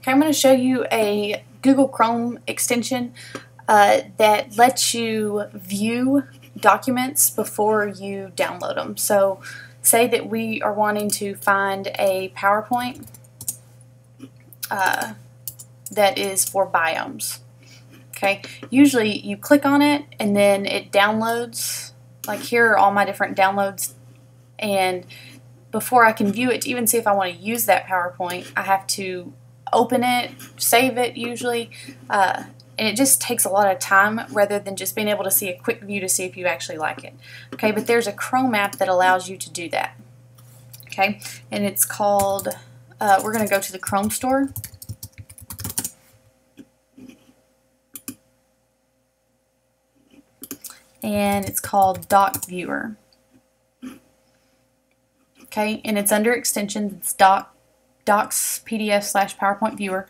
Okay, I'm going to show you a Google Chrome extension uh, that lets you view documents before you download them. So say that we are wanting to find a PowerPoint uh, that is for biomes. Okay, usually you click on it and then it downloads. Like here are all my different downloads and before I can view it, to even see if I want to use that PowerPoint, I have to open it, save it usually, uh, and it just takes a lot of time rather than just being able to see a quick view to see if you actually like it. Okay, but there's a Chrome app that allows you to do that. Okay, and it's called, uh, we're going to go to the Chrome store. And it's called Doc Viewer. Okay, and it's under extensions. It's Doc docs PDF slash PowerPoint viewer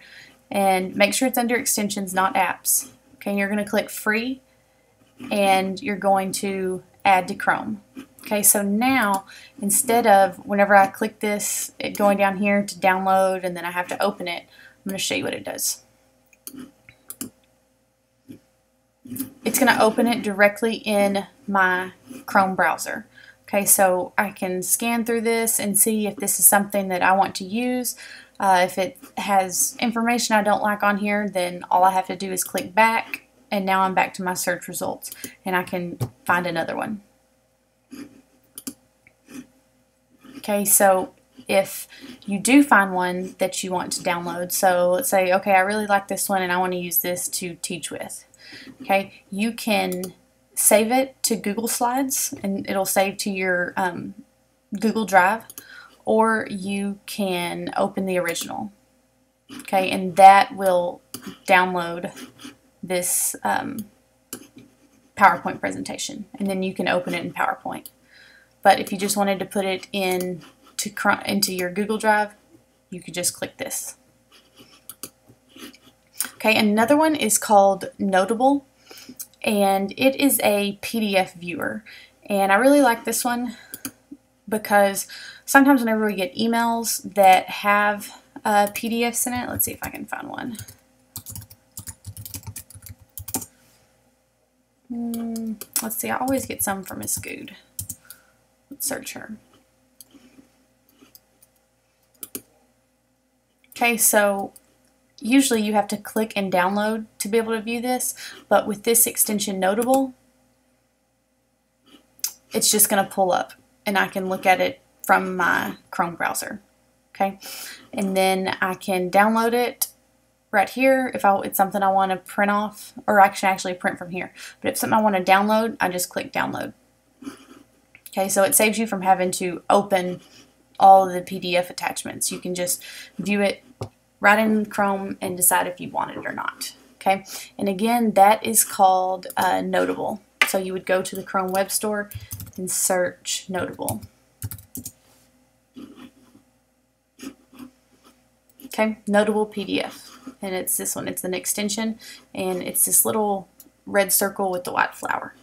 and make sure it's under extensions not apps. Okay and you're going to click free and you're going to add to Chrome. Okay so now instead of whenever I click this it going down here to download and then I have to open it I'm going to show you what it does. It's going to open it directly in my Chrome browser Okay, so I can scan through this and see if this is something that I want to use. Uh, if it has information I don't like on here, then all I have to do is click back, and now I'm back to my search results, and I can find another one. Okay, so if you do find one that you want to download, so let's say, okay, I really like this one and I want to use this to teach with. Okay, you can save it to Google Slides and it'll save to your um, Google Drive or you can open the original. Okay and that will download this um, PowerPoint presentation and then you can open it in PowerPoint. But if you just wanted to put it in to into your Google Drive you could just click this. Okay another one is called Notable and it is a PDF viewer. And I really like this one because sometimes whenever we get emails that have uh, PDFs in it, let's see if I can find one. Mm, let's see, I always get some from Miss Good. Let's search her. Okay, so usually you have to click and download to be able to view this, but with this extension Notable, it's just going to pull up and I can look at it from my Chrome browser. Okay, and then I can download it right here if I, it's something I want to print off, or I can actually print from here. But if something I want to download, I just click download. Okay, so it saves you from having to open all of the PDF attachments. You can just view it right in Chrome and decide if you want it or not. Okay, and again, that is called uh, Notable. So you would go to the Chrome Web Store and search Notable. Okay, Notable PDF. And it's this one. It's an extension, and it's this little red circle with the white flower.